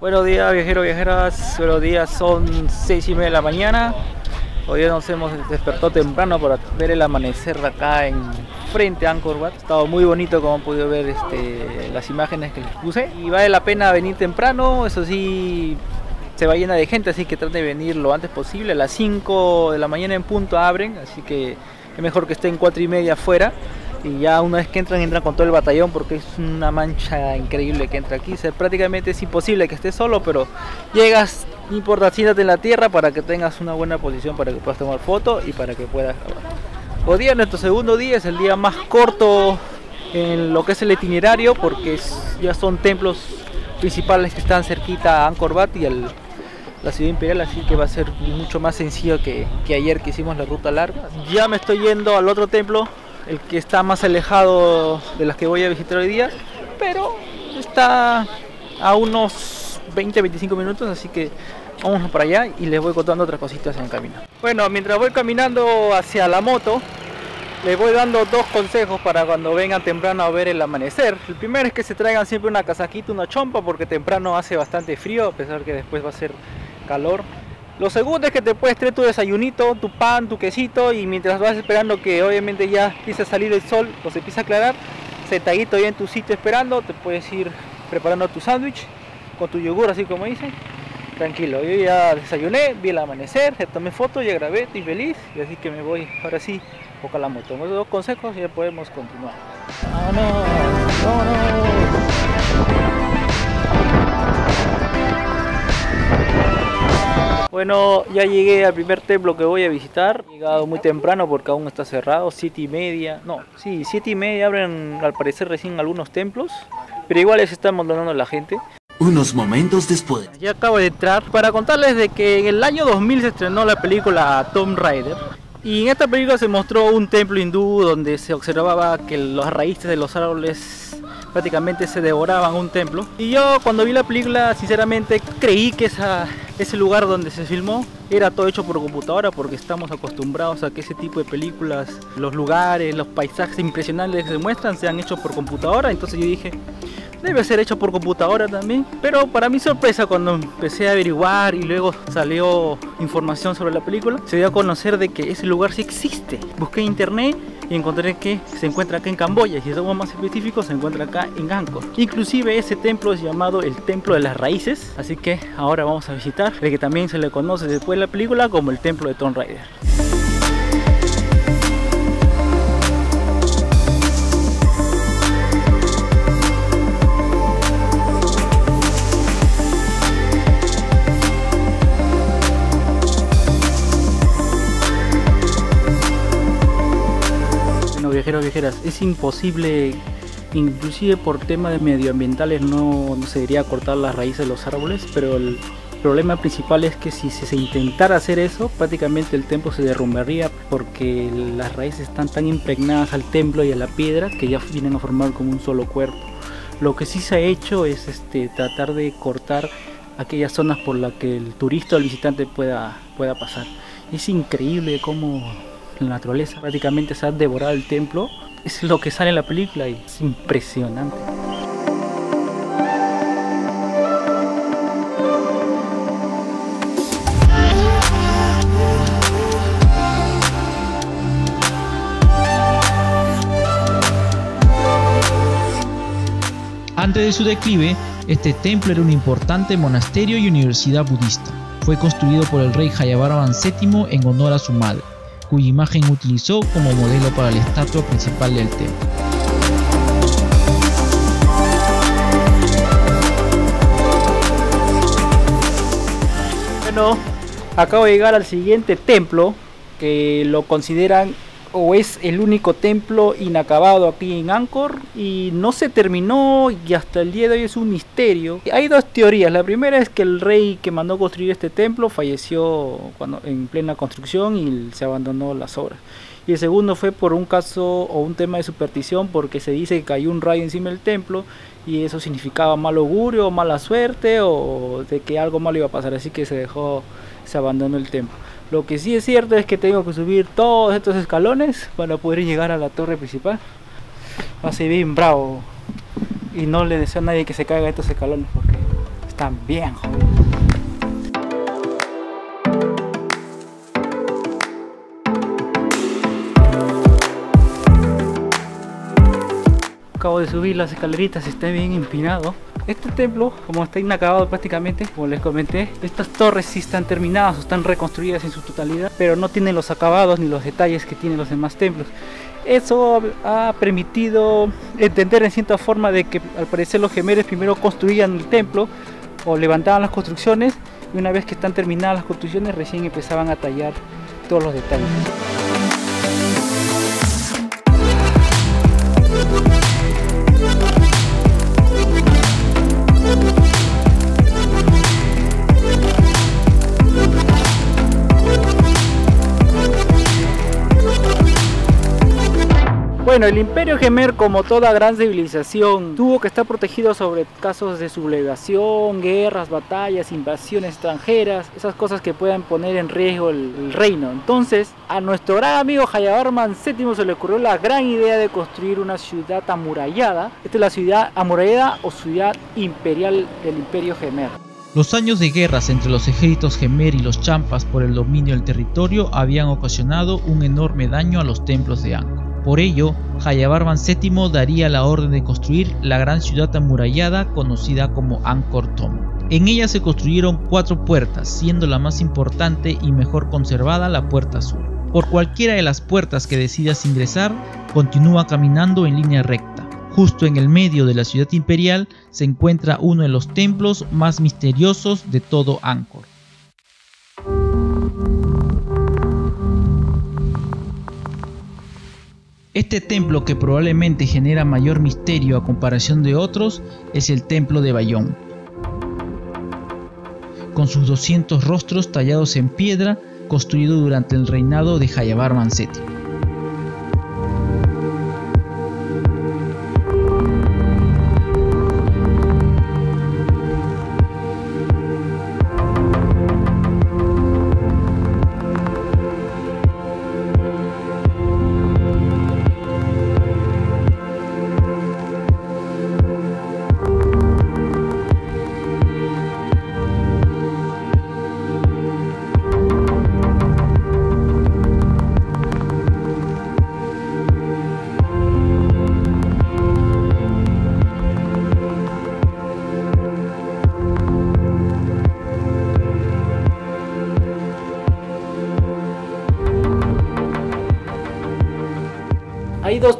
Buenos días viajeros, viajeras, buenos días, son seis y media de la mañana. Hoy día nos hemos despertado temprano para ver el amanecer acá en frente a Angkor Wat. Ha estado muy bonito como han podido ver este, las imágenes que les puse. Y vale la pena venir temprano, eso sí se va llena de gente así que traten de venir lo antes posible. A las 5 de la mañana en punto abren, así que es mejor que estén 4 y media afuera y ya una vez que entran, entran con todo el batallón porque es una mancha increíble que entra aquí. O prácticamente es imposible que estés solo, pero llegas, no importa, siéntate en la tierra para que tengas una buena posición para que puedas tomar foto y para que puedas grabar. Hoy día, nuestro segundo día, es el día más corto en lo que es el itinerario porque ya son templos principales que están cerquita a Angkor Wat y el, la ciudad imperial, así que va a ser mucho más sencillo que, que ayer que hicimos la ruta larga. Ya me estoy yendo al otro templo el que está más alejado de las que voy a visitar hoy día, pero está a unos 20-25 minutos, así que vamos para allá y les voy contando otras cositas en camino. Bueno, mientras voy caminando hacia la moto, les voy dando dos consejos para cuando vengan temprano a ver el amanecer. El primero es que se traigan siempre una casaquita, una chompa, porque temprano hace bastante frío, a pesar que después va a ser calor. Lo segundo es que te puedes traer tu desayunito, tu pan, tu quesito y mientras vas esperando que obviamente ya empiece a salir el sol o se empieza a aclarar, sentadito ya en tu sitio esperando, te puedes ir preparando tu sándwich con tu yogur así como dicen. Tranquilo, yo ya desayuné, vi el amanecer, ya tomé fotos, ya grabé, estoy feliz y así que me voy ahora sí poca la moto. Dos consejos y ya podemos continuar. Bueno, ya llegué al primer templo que voy a visitar. He llegado muy temprano porque aún está cerrado, siete y media. No, sí, siete y media abren al parecer recién algunos templos. Pero igual se está abandonando la gente. Unos momentos después. Ya acabo de entrar para contarles de que en el año 2000 se estrenó la película Tomb Raider. Y en esta película se mostró un templo hindú donde se observaba que las raíces de los árboles prácticamente se devoraban un templo. Y yo cuando vi la película, sinceramente, creí que esa, ese lugar donde se filmó era todo hecho por computadora porque estamos acostumbrados a que ese tipo de películas, los lugares, los paisajes impresionantes que se muestran sean hechos por computadora. Entonces yo dije, debe ser hecho por computadora también. Pero para mi sorpresa, cuando empecé a averiguar y luego salió información sobre la película, se dio a conocer de que ese lugar sí existe. Busqué en internet y encontré que se encuentra acá en Camboya si somos más específicos se encuentra acá en Angkor inclusive ese templo es llamado el templo de las raíces así que ahora vamos a visitar el que también se le conoce después de la película como el templo de Tomb Raider. Viajeros viajeras, es imposible, inclusive por temas medioambientales no, no se debería cortar las raíces de los árboles, pero el problema principal es que si se intentara hacer eso, prácticamente el templo se derrumbaría porque las raíces están tan impregnadas al templo y a la piedra que ya vienen a formar como un solo cuerpo. Lo que sí se ha hecho es este, tratar de cortar aquellas zonas por las que el turista o el visitante pueda, pueda pasar. Es increíble cómo la naturaleza prácticamente se ha devorado el templo. Es lo que sale en la película y es impresionante. Antes de su declive, este templo era un importante monasterio y universidad budista. Fue construido por el rey Jayavarman VII en honor a su madre cuya imagen utilizó como modelo para la estatua principal del templo. Bueno, acabo de llegar al siguiente templo que lo consideran o es el único templo inacabado aquí en Angkor y no se terminó y hasta el día de hoy es un misterio. Hay dos teorías. La primera es que el rey que mandó construir este templo falleció cuando, en plena construcción y se abandonó las obras. Y el segundo fue por un caso o un tema de superstición porque se dice que cayó un rayo encima del templo y eso significaba mal augurio, mala suerte o de que algo malo iba a pasar. Así que se dejó, se abandonó el templo. Lo que sí es cierto es que tengo que subir todos estos escalones para poder llegar a la torre principal. Va a ser bien bravo. Y no le deseo a nadie que se caiga estos escalones porque están bien jodidos. Acabo de subir las escaleritas, está bien empinado. Este templo, como está inacabado prácticamente, como les comenté, estas torres sí están terminadas o están reconstruidas en su totalidad, pero no tienen los acabados ni los detalles que tienen los demás templos. Eso ha permitido entender en cierta forma de que al parecer los gemeres primero construían el templo o levantaban las construcciones y una vez que están terminadas las construcciones recién empezaban a tallar todos los detalles. Bueno, el Imperio Gemer, como toda gran civilización, tuvo que estar protegido sobre casos de sublevación, guerras, batallas, invasiones extranjeras, esas cosas que puedan poner en riesgo el, reino. Entonces, a nuestro gran amigo Hayabarman VII se le ocurrió la gran idea de construir una ciudad amurallada. Esta es la ciudad amurallada o ciudad imperial del Imperio Gemer. Los años de guerras entre los ejércitos Gemer y los Champas por el dominio del territorio habían ocasionado un enorme daño a los templos de Angkor. Por ello, Jayavarman VII daría la orden de construir la gran ciudad amurallada conocida como Angkor Thom. En ella se construyeron cuatro puertas, siendo la más importante y mejor conservada la puerta sur. Por cualquiera de las puertas que decidas ingresar, continúa caminando en línea recta. Justo en el medio de la ciudad imperial se encuentra uno de los templos más misteriosos de todo Angkor. Este templo que probablemente genera mayor misterio a comparación de otros es el templo de Bayón. Con sus 200 rostros tallados en piedra, construido durante el reinado de Jayavarman VII.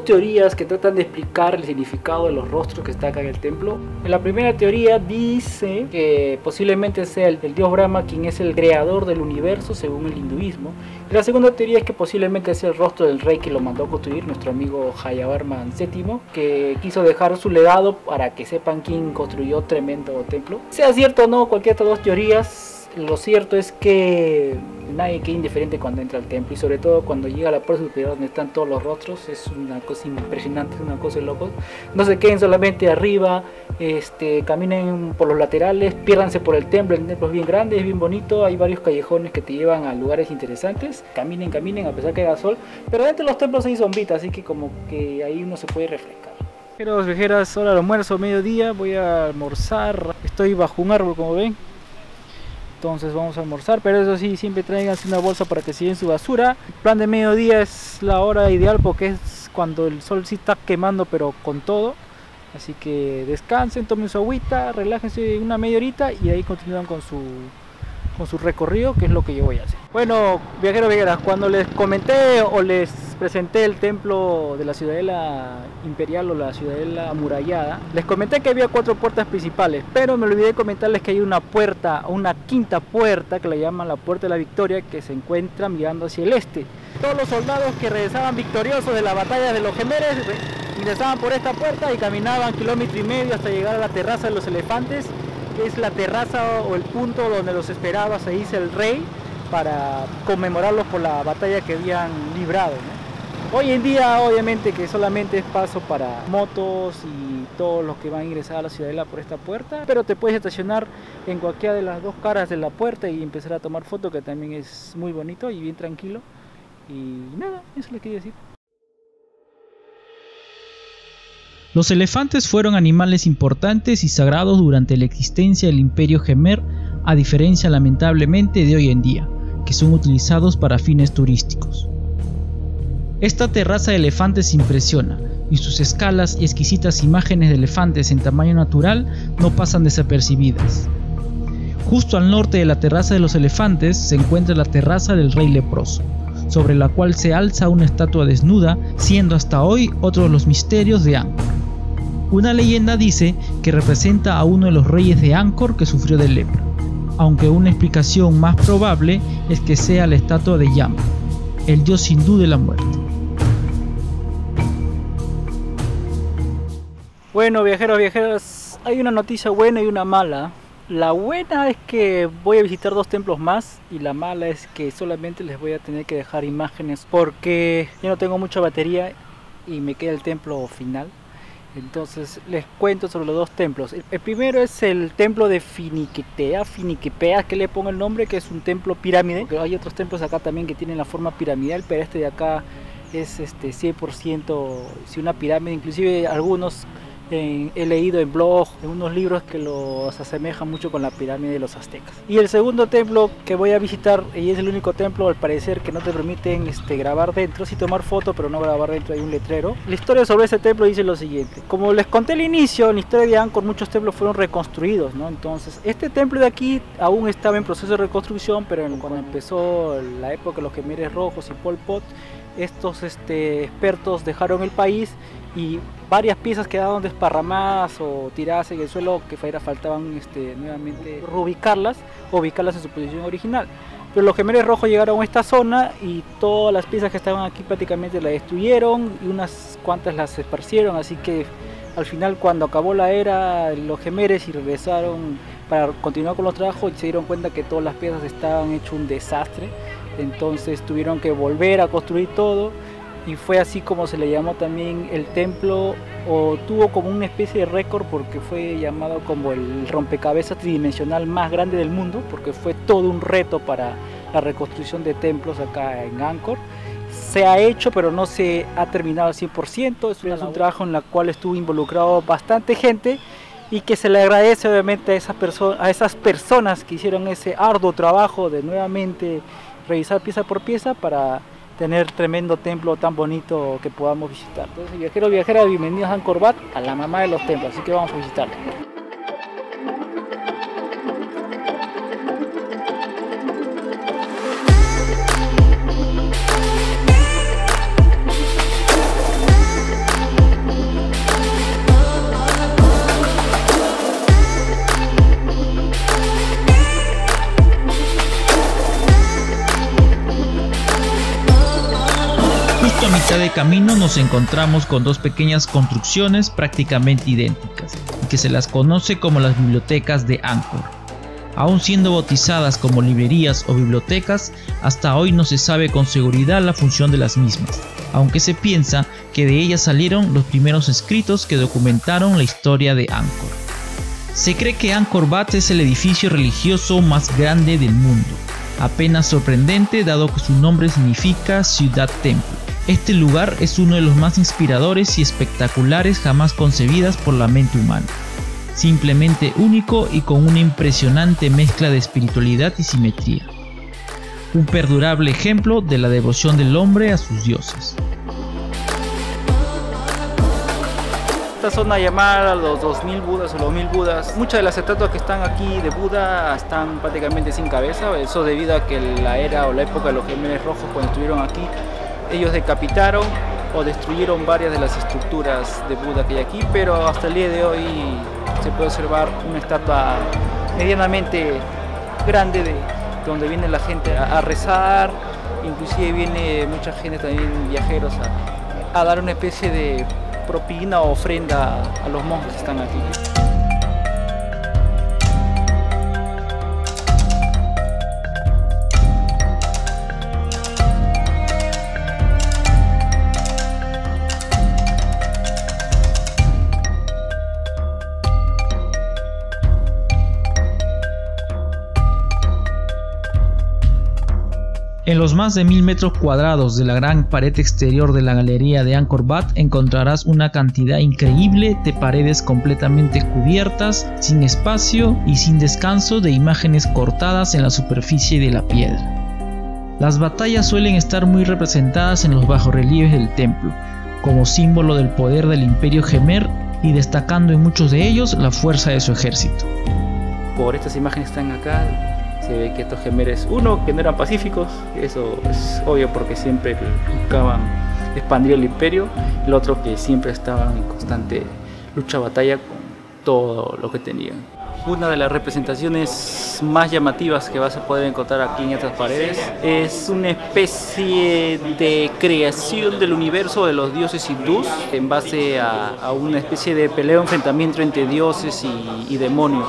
Teorías que tratan de explicar el significado de los rostros que está acá en el templo. En la primera teoría dice que posiblemente sea el, el dios Brahma quien es el creador del universo según el hinduismo. Y la segunda teoría es que posiblemente sea el rostro del rey que lo mandó a construir, nuestro amigo Jayavarman VII, que quiso dejar su legado para que sepan quién construyó tremendo templo. Sea cierto o no, cualquiera de estas dos teorías lo cierto es que nadie queda indiferente cuando entra al templo y sobre todo cuando llega a la puerta superior donde están todos los rostros es una cosa impresionante, es una cosa de locos. No se queden solamente arriba, este, caminen por los laterales, piérdanse por el templo, el templo es bien grande, es bien bonito, hay varios callejones que te llevan a lugares interesantes, caminen, caminen a pesar que haga sol, pero dentro de los templos hay sombrita, así que como que ahí uno se puede refrescar. Viajeros, viajeras, hora almuerzo, mediodía, voy a almorzar, estoy bajo un árbol como ven, entonces vamos a almorzar pero eso sí siempre tráiganse una bolsa para que lleven su basura. El plan de mediodía es la hora ideal porque es cuando el sol sí está quemando pero con todo. Así que descansen tomen su agüita relájense una media horita y ahí continúan con su con su recorrido que es lo que yo voy a hacer. Bueno viajeros viajeras cuando les comenté o les presenté el templo de la ciudadela imperial o la ciudadela amurallada les comenté que había cuatro puertas principales pero me olvidé comentarles que hay una puerta una quinta puerta que la llaman la puerta de la victoria que se encuentra mirando hacia el este. Todos los soldados que regresaban victoriosos de la batalla de los gemeres ingresaban por esta puerta y caminaban kilómetro y medio hasta llegar a la terraza de los elefantes es la terraza o el punto donde los esperaba se dice el rey para conmemorarlos por la batalla que habían librado hoy en día obviamente que solamente es paso para motos y todos los que van a ingresar a la ciudadela por esta puerta pero te puedes estacionar en cualquiera de las dos caras de la puerta y empezar a tomar foto que también es muy bonito y bien tranquilo. Y nada, eso le quería decir Los elefantes fueron animales importantes y sagrados durante la existencia del imperio Gemer, a diferencia lamentablemente de hoy en día, que son utilizados para fines turísticos. Esta terraza de elefantes impresiona, y sus escalas y exquisitas imágenes de elefantes en tamaño natural no pasan desapercibidas. Justo al norte de la terraza de los elefantes se encuentra la terraza del rey leproso, sobre la cual se alza una estatua desnuda, siendo hasta hoy otro de los misterios de Angkor. Una leyenda dice que representa a uno de los reyes de Angkor que sufrió de lepra, aunque una explicación más probable es que sea la estatua de Yama, el dios hindú de la muerte. Bueno, viajeros, viajeras, hay una noticia buena y una mala. La buena es que voy a visitar dos templos más y la mala es que solamente les voy a tener que dejar imágenes porque ya no tengo mucha batería y me queda el templo final. Entonces les cuento sobre los dos templos. El primero es el templo de Finiquitea, Finiquipea, que le pongo el nombre, que es un templo pirámide. Hay otros templos acá también que tienen la forma piramidal, pero este de acá es este 100% si una pirámide, inclusive algunos he leído en blogs, en unos libros que los asemejan mucho con la pirámide de los aztecas. Y el segundo templo que voy a visitar, y es el único templo al parecer que no te permiten este, grabar dentro, sí tomar foto, pero no grabar dentro, hay un letrero. La historia sobre ese templo dice lo siguiente, como les conté al inicio, en la historia de Angkor muchos templos fueron reconstruidos, ¿no? Entonces, este templo de aquí aún estaba en proceso de reconstrucción, pero cuando empezó la época de los Gemeres Rojos y Pol Pot, estos este, expertos dejaron el país y varias piezas quedaron desparramadas o tiradas en el suelo que faltaban este, nuevamente reubicarlas o ubicarlas en su posición original. Pero los gemelos rojos llegaron a esta zona y todas las piezas que estaban aquí prácticamente las destruyeron y unas cuantas las esparcieron, así que al final cuando acabó la era los gemeres y regresaron para continuar con los trabajos se dieron cuenta que todas las piezas estaban hecho un desastre, entonces tuvieron que volver a construir todo y fue así como se le llamó también el templo o tuvo como una especie de récord porque fue llamado como el rompecabezas tridimensional más grande del mundo porque fue todo un reto para la reconstrucción de templos acá en Angkor. Se ha hecho pero no se ha terminado al 100%, es un trabajo en el cual estuvo involucrado bastante gente y que se le agradece obviamente a, esas a esas personas que hicieron ese arduo trabajo de nuevamente revisar pieza por pieza para tener tremendo templo tan bonito que podamos visitar. Entonces, viajeros, viajeras, bienvenidos a Angkor a la mamá de los templos, así que vamos a visitarlo. Camino nos encontramos con dos pequeñas construcciones prácticamente idénticas que se las conoce como las bibliotecas de Angkor. Aún siendo bautizadas como librerías o bibliotecas, hasta hoy no se sabe con seguridad la función de las mismas, aunque se piensa que de ellas salieron los primeros escritos que documentaron la historia de Angkor. Se cree que Angkor Wat es el edificio religioso más grande del mundo, apenas sorprendente dado que su nombre significa ciudad templo. Este lugar es uno de los más inspiradores y espectaculares jamás concebidas por la mente humana. Simplemente único y con una impresionante mezcla de espiritualidad y simetría. Un perdurable ejemplo de la devoción del hombre a sus dioses. Esta zona llamada los 2000 Budas o los 1000 Budas, muchas de las estatuas que están aquí de Buda están prácticamente sin cabeza, eso debido a que la era o la época de los gemelos rojos cuando estuvieron aquí ellos decapitaron o destruyeron varias de las estructuras de Buda que hay aquí, pero hasta el día de hoy se puede observar una estatua medianamente grande de donde viene la gente a, rezar, inclusive viene mucha gente también viajeros a, a dar una especie de propina o ofrenda a los monjes que están aquí. En los más de mil metros cuadrados de la gran pared exterior de la galería de Angkor Wat encontrarás una cantidad increíble de paredes completamente cubiertas, sin espacio y sin descanso de imágenes cortadas en la superficie de la piedra. Las batallas suelen estar muy representadas en los bajorrelieves del templo, como símbolo del poder del imperio Gemer y destacando en muchos de ellos la fuerza de su ejército. Por estas imágenes están acá, se ve que estos gemeres, uno, que no eran pacíficos, eso es obvio porque siempre buscaban expandir el imperio, el otro que siempre estaban en constante lucha, batalla con todo lo que tenían. Una de las representaciones más llamativas que vas a poder encontrar aquí en estas paredes es una especie de creación del universo de los dioses hindús en base a, una especie de pelea, enfrentamiento entre dioses y demonios.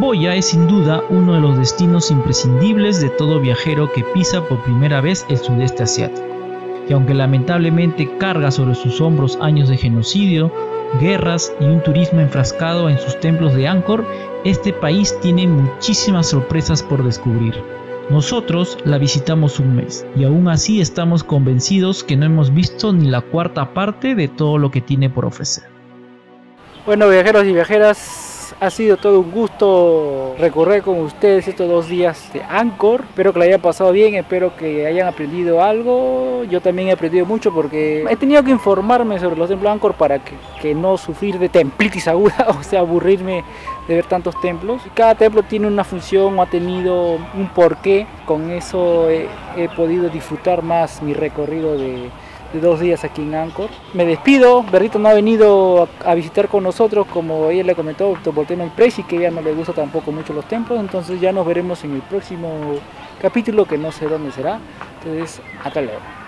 Camboya es sin duda uno de los destinos imprescindibles de todo viajero que pisa por primera vez el sudeste asiático, que aunque lamentablemente carga sobre sus hombros años de genocidio, guerras y un turismo enfrascado en sus templos de Angkor, este país tiene muchísimas sorpresas por descubrir. Nosotros la visitamos un mes y aún así estamos convencidos que no hemos visto ni la cuarta parte de todo lo que tiene por ofrecer. Bueno viajeros y viajeras, ha sido todo un gusto recorrer con ustedes estos dos días de Angkor. Espero que lo hayan pasado bien, espero que hayan aprendido algo. Yo también he aprendido mucho porque he tenido que informarme sobre los templos Angkor para que, no sufrir de templitis aguda, o sea, aburrirme de ver tantos templos. Cada templo tiene una función o ha tenido un porqué. Con eso he podido disfrutar más mi recorrido de de dos días aquí en Angkor. Me despido, Berrito no ha venido a, visitar con nosotros, como ella le comentó por tema del precio que ella no le gusta tampoco mucho los templos, entonces ya nos veremos en el próximo capítulo que no sé dónde será. Entonces, hasta luego.